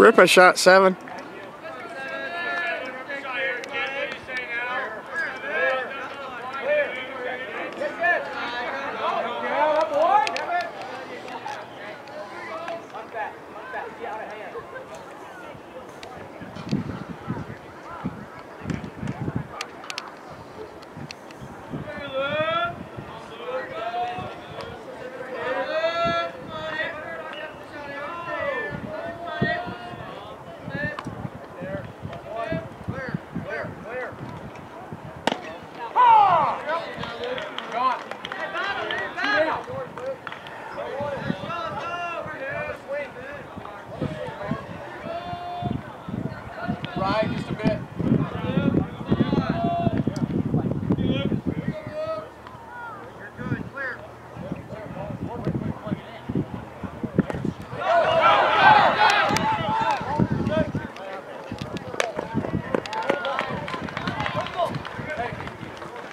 Ripa shot seven. Right.